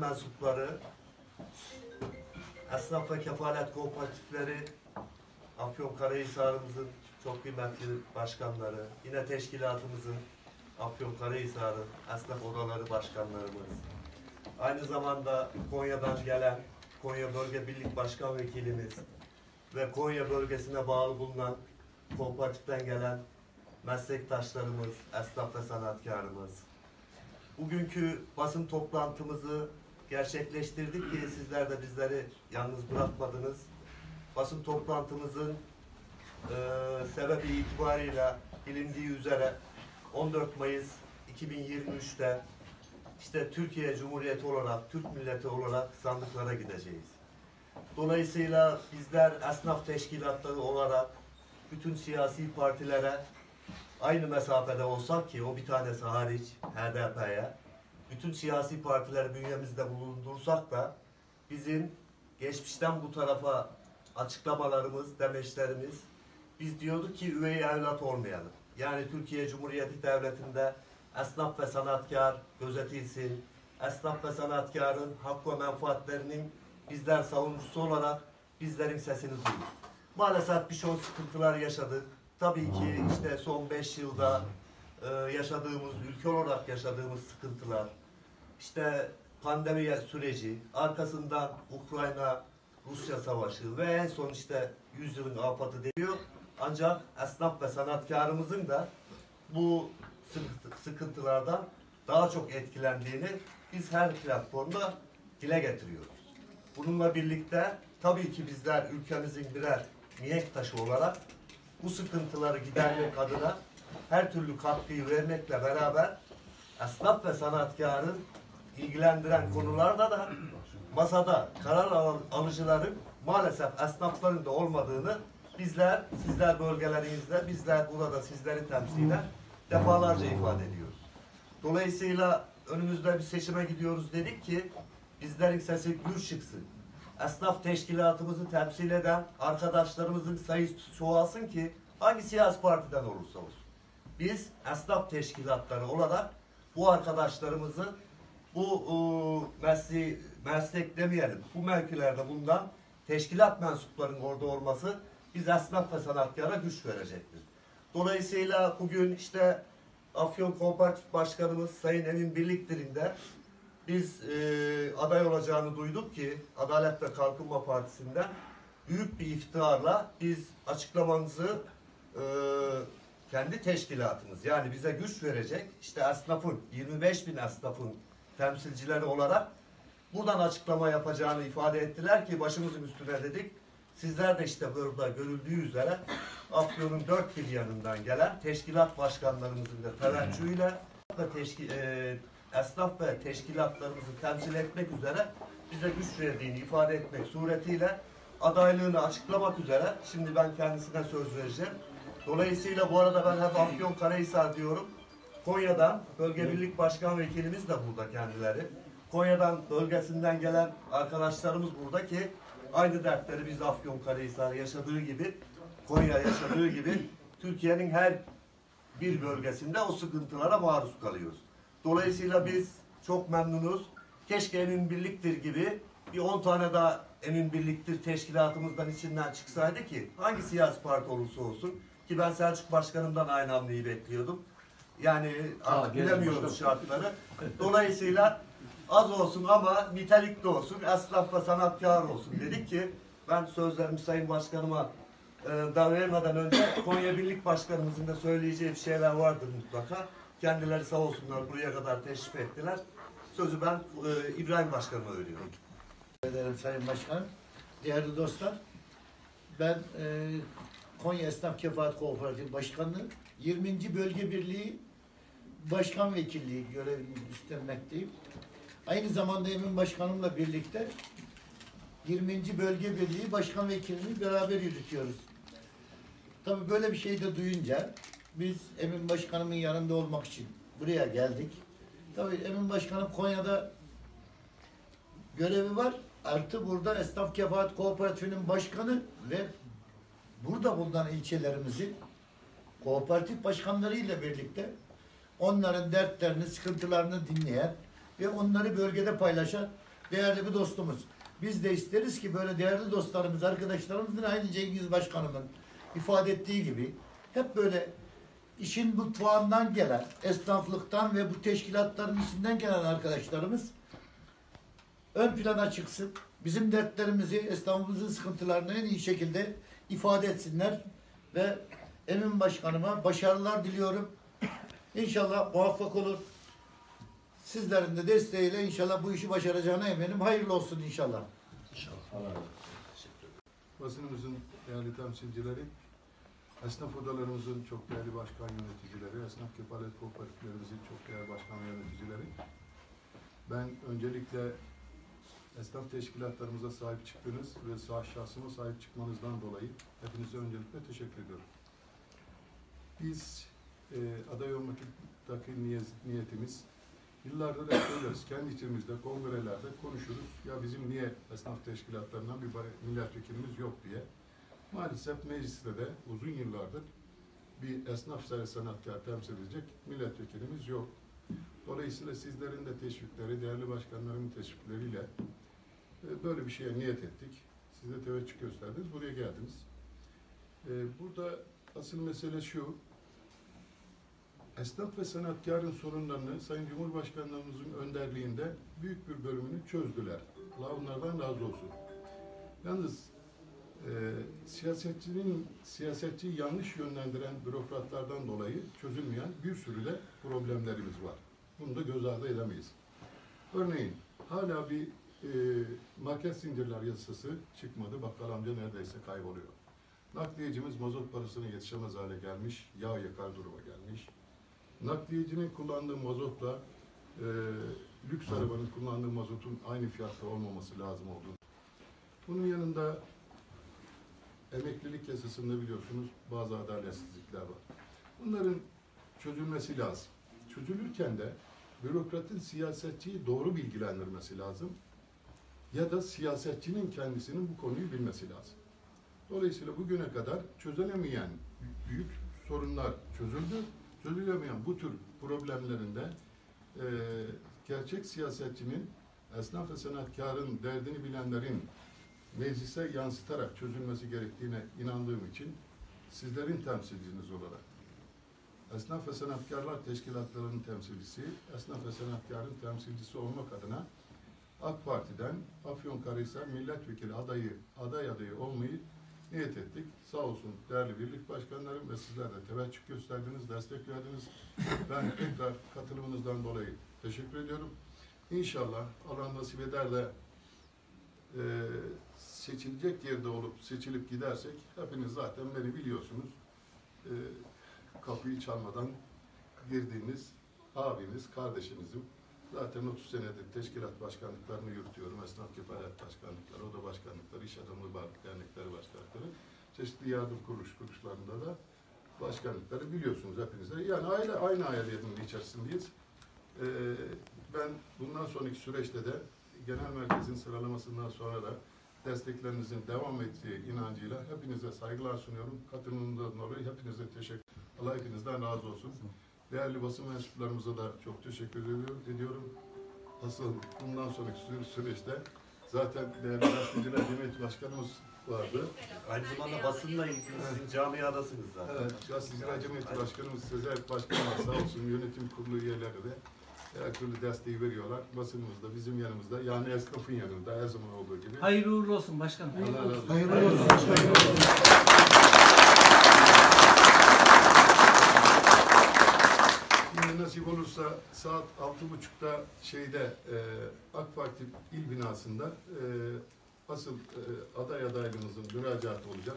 mensupları, esnaf ve kefalet kooperatifleri, Afyonkarahisar'ımızın çok kıymetli başkanları, yine teşkilatımızın Afyonkarahisar'ın esnaf odaları başkanlarımız, aynı zamanda Konya'dan gelen Konya Bölge Birlik Başkan Vekilimiz ve Konya bölgesine bağlı bulunan kooperatiften gelen meslektaşlarımız, esnaf ve sanatkarımız. Bugünkü basın toplantımızı gerçekleştirdik ki sizler de bizleri yalnız bırakmadınız. Basın toplantımızın e, sebebi itibarıyla bilindiği üzere 14 Mayıs 2023'te işte Türkiye Cumhuriyeti olarak, Türk milleti olarak sandıklara gideceğiz. Dolayısıyla bizler esnaf teşkilatları olarak bütün siyasi partilere aynı mesafede olsak ki o bir tanesi hariç HDP'ye bütün siyasi partiler bünyemizde bulundursak da bizim geçmişten bu tarafa açıklamalarımız, demeçlerimiz biz diyorduk ki üvey evlat olmayalım. Yani Türkiye Cumhuriyeti Devleti'nde esnaf ve sanatkar gözetilsin. Esnaf ve sanatkarın hak ve menfaatlerinin bizler savunucusu olarak bizlerin sesini duyun. Maalesef birçok sıkıntılar yaşadık. Tabii ki işte son 5 yılda e, yaşadığımız, ülke olarak yaşadığımız sıkıntılar, işte pandemi süreci, arkasından Ukrayna, Rusya savaşı ve en son işte yüzyılın afatı diyor. Ancak esnaf ve sanatkarımızın da bu sıkıntı- sıkıntılardan daha çok etkilendiğini biz her platformda dile getiriyoruz. Bununla birlikte tabii ki bizler ülkemizin birer mihenk taşı olarak bu sıkıntıları gidermek adına her türlü katkıyı vermekle beraber esnaf ve sanatkarın ilgilendiren konularda da masada karar al- alıcıların maalesef esnafların da olmadığını bizler, sizler bölgelerinizde, bizler burada sizleri temsilen defalarca ifade ediyoruz. Dolayısıyla önümüzde bir seçime gidiyoruz dedik ki bizlerin sesi gür çıksın. Esnaf teşkilatımızı temsil eden arkadaşlarımızın sayısı çoğalsın ki hangi siyasi partiden olursa olsun. Biz esnaf teşkilatları olarak bu arkadaşlarımızı bu e, mesleği, meslek demeyelim, bu mevkilerde bulunan teşkilat mensuplarının orada olması biz esnaf ve sanatkara güç verecektir. Dolayısıyla bugün işte Afyon Kooperatif Başkanımız Sayın Emin Birliktir'in de biz e, aday olacağını duyduk ki Adalet ve Kalkınma Partisi'nden büyük bir iftiharla biz açıklamanızı e, kendi teşkilatımız yani bize güç verecek işte esnafın 25 bin esnafın temsilcileri olarak buradan açıklama yapacağını ifade ettiler ki başımızın üstüne dedik. Sizler de işte burada görüldüğü üzere Afyon'un dört bir yanından gelen teşkilat başkanlarımızın da teveccühüyle ve teşki, e, esnaf ve teşkilatlarımızı temsil etmek üzere bize güç verdiğini ifade etmek suretiyle adaylığını açıklamak üzere şimdi ben kendisine söz vereceğim. Dolayısıyla bu arada ben hep Afyon Karahisar diyorum. Konya'dan Bölge Birlik Başkan Vekilimiz de burada kendileri. Konya'dan bölgesinden gelen arkadaşlarımız burada ki aynı dertleri biz Afyon Karahisar yaşadığı gibi Konya yaşadığı gibi Türkiye'nin her bir bölgesinde o sıkıntılara maruz kalıyoruz. Dolayısıyla biz çok memnunuz. Keşke Emin Birliktir gibi bir 10 tane daha Emin Birliktir teşkilatımızdan içinden çıksaydı ki hangi siyasi parti olursa olsun ki ben Selçuk Başkanım'dan aynı hamleyi bekliyordum. Yani artık gelin bilemiyoruz şartları. Dolayısıyla az olsun ama nitelikli olsun, esnaf ve sanatkar olsun dedik ki ben sözlerimi Sayın Başkanıma e, da vermeden önce Konya Birlik Başkanımızın da söyleyeceği bir şeyler vardır mutlaka. Kendileri sağ olsunlar buraya kadar teşrif ettiler. Sözü ben e, İbrahim Başkanıma veriyorum. Teşekkür ederim Sayın Başkanım. Değerli dostlar, ben e, Konya Esnaf Kefaat Kooperatif Başkanlığı 20. Bölge Birliği Başkan Vekilliği görevini üstlenmekteyim. Aynı zamanda Emin Başkanımla birlikte 20. Bölge Birliği Başkan Vekilliğini beraber yürütüyoruz. Tabii böyle bir şey de duyunca biz Emin Başkanımın yanında olmak için buraya geldik. Tabii Emin Başkanım Konya'da görevi var. Artı burada Esnaf Kefaat Kooperatifinin başkanı ve burada bulunan ilçelerimizin kooperatif başkanlarıyla birlikte onların dertlerini, sıkıntılarını dinleyen ve onları bölgede paylaşan değerli bir dostumuz. Biz de isteriz ki böyle değerli dostlarımız, arkadaşlarımızın aynı Cengiz Başkanımın ifade ettiği gibi hep böyle işin mutfağından gelen, esnaflıktan ve bu teşkilatların içinden gelen arkadaşlarımız ön plana çıksın. Bizim dertlerimizi, esnafımızın sıkıntılarını en iyi şekilde ifade etsinler. Ve Emin Başkanıma başarılar diliyorum. İnşallah muvaffak olur. Sizlerin de desteğiyle inşallah bu işi başaracağına eminim. Hayırlı olsun inşallah. Basınımızın değerli temsilcileri, esnaf odalarımızın çok değerli başkan yöneticileri, esnaf kefalet kooperatiflerimizin çok değerli başkan yöneticileri. Ben öncelikle esnaf teşkilatlarımıza sahip çıktınız ve sağ şahsıma sahip çıkmanızdan dolayı hepinize öncelikle teşekkür ediyorum. Biz e, aday olmaktaki niyet, niyetimiz Yıllardır hep söyleriz. Kendi içimizde, kongrelerde konuşuruz. Ya bizim niye esnaf teşkilatlarından bir milletvekilimiz yok diye. Maalesef mecliste de uzun yıllardır bir esnaf sanatkar temsil edecek milletvekilimiz yok. Dolayısıyla sizlerin de teşvikleri, değerli başkanlarımın teşvikleriyle e, böyle bir şeye niyet ettik. Siz de teveccüh gösterdiniz, buraya geldiniz. E, Burada asıl mesele şu, Esnaf ve sanatkarın sorunlarını Sayın Cumhurbaşkanımızın önderliğinde büyük bir bölümünü çözdüler. Allah onlardan razı olsun. Yalnız e, siyasetçinin siyaseti yanlış yönlendiren bürokratlardan dolayı çözülmeyen bir sürü de problemlerimiz var. Bunu da göz ardı edemeyiz. Örneğin hala bir e, market zincirler yasası çıkmadı. Bakkal amca neredeyse kayboluyor. Nakliyecimiz mazot parasına yetişemez hale gelmiş, yağ yakar duruma gelmiş. Nakliyecinin kullandığı mazotla e, lüks arabanın kullandığı mazotun aynı fiyatta olmaması lazım olduğu. Bunun yanında emeklilik yasasında biliyorsunuz bazı adaletsizlikler var. Bunların çözülmesi lazım. Çözülürken de bürokratın siyasetçiyi doğru bilgilendirmesi lazım. Ya da siyasetçinin kendisinin bu konuyu bilmesi lazım. Dolayısıyla bugüne kadar çözülemeyen büyük sorunlar çözüldü çözülemeyen bu tür problemlerinde e, gerçek siyasetçinin, esnaf ve sanatkarın derdini bilenlerin meclise yansıtarak çözülmesi gerektiğine inandığım için sizlerin temsilciniz olarak Esnaf ve Sanatkarlar Teşkilatları'nın temsilcisi, Esnaf ve Sanatkar'ın temsilcisi olmak adına AK Parti'den Afyonkarahisar Milletvekili adayı, aday adayı olmayı niyet ettik. Sağ olsun değerli birlik başkanlarım ve sizler de teveccüh gösterdiniz, destek verdiniz. Ben tekrar katılımınızdan dolayı teşekkür ediyorum. İnşallah Allah nasip eder de e, seçilecek yerde olup seçilip gidersek hepiniz zaten beni biliyorsunuz. E, kapıyı çalmadan girdiğiniz abiniz, kardeşinizim. Zaten 30 senedir teşkilat başkanlıklarını yürütüyorum. Esnaf kefalet başkanlıkları, oda başkanlıkları, iş adamı dernekleri başkanlıkları. Çeşitli yardım kuruluş kuruluşlarında da başkanlıkları biliyorsunuz hepiniz de. Yani aile, aynı ailenin içerisindeyiz. Ee, ben bundan sonraki süreçte de genel merkezin sıralamasından sonra da desteklerinizin devam ettiği inancıyla hepinize saygılar sunuyorum. Katılımından dolayı hepinize teşekkür Allah hepinizden razı olsun. Değerli basın mensuplarımıza da çok teşekkür ediyorum. Asıl bundan sonraki sü- süreçte zaten değerli gazeteciler cemiyet başkanımız vardı. Aynı zamanda basınla ilgili sizin camiadasınız zaten. Evet, gazeteciler cemiyeti başkanımız Sezer Başkan var sağ olsun yönetim kurulu üyeleri de her türlü desteği veriyorlar. Basınımız da bizim yanımızda yani esnafın yanında her zaman olduğu gibi. Hayırlı uğurlu olsun başkanım. Allah razı olsun. Hayırlı olsun. Yine nasip olursa saat altı buçukta şeyde e, AK Parti il binasında e, asıl e, aday adaylığımızın müracaatı olacak.